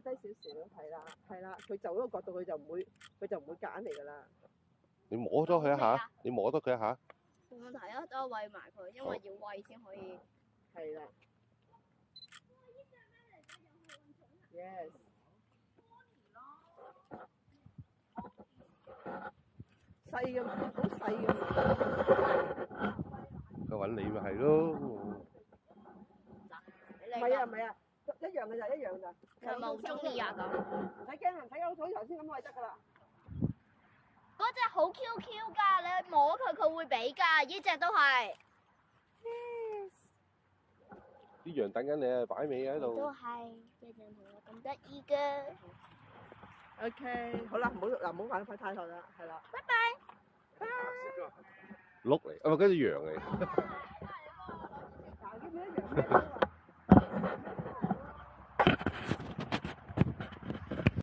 擺低少少，係啦，係啦，佢就嗰個角度，佢就唔會，佢就唔會夾硬嚟㗎啦。你摸咗佢一下，你摸多佢一下。冇問題啊，等我餵埋佢，因為要餵先可以。係啦。Yes。細嘅，好細嘅。佢揾你咪係咯。唔係啊，唔係啊，一樣嘅就，一樣咋。佢咪好中意啊咁。唔使驚啊，唔使憂好頭先咁咪得㗎啦。嗰只好 Q Q 㗎，你摸佢佢會俾㗎，呢只都係。啲羊等緊你啊，擺尾喺度。都係，一隻同我咁得意嘅。OK，好啦，唔好嗱，唔好玩快太耐啦，係啦。拜拜。拜。鹿嚟，啊唔係嗰隻羊嚟。